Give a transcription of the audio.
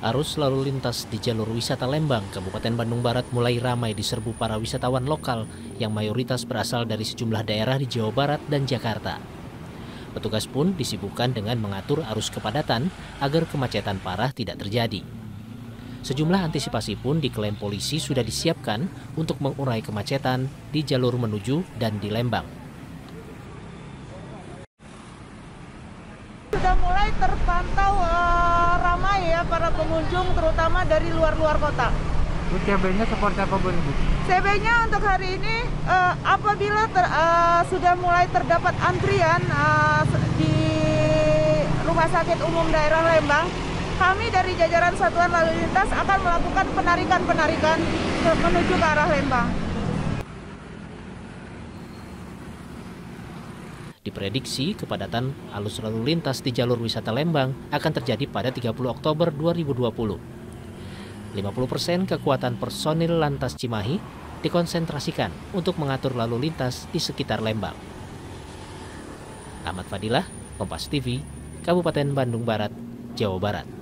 Arus lalu lintas di jalur wisata Lembang, Kabupaten Bandung Barat mulai ramai diserbu para wisatawan lokal yang mayoritas berasal dari sejumlah daerah di Jawa Barat dan Jakarta. Petugas pun disibukkan dengan mengatur arus kepadatan agar kemacetan parah tidak terjadi. Sejumlah antisipasi pun diklaim polisi sudah disiapkan untuk mengurai kemacetan di jalur menuju dan di Lembang. Sudah mulai terpantau para pengunjung terutama dari luar-luar kota. CB-nya seperti apa Bu? CB-nya untuk hari ini uh, apabila ter, uh, sudah mulai terdapat antrian uh, di Rumah Sakit Umum Daerah Lembang, kami dari jajaran Satuan Lalu Lintas akan melakukan penarikan-penarikan menuju ke arah Lembang. Diprediksi kepadatan arus lalu lintas di jalur wisata Lembang akan terjadi pada 30 Oktober 2020. 50% kekuatan personil Lantas Cimahi dikonsentrasikan untuk mengatur lalu lintas di sekitar Lembang. Ahmad Fadilah, Kompas TV, Kabupaten Bandung Barat, Jawa Barat.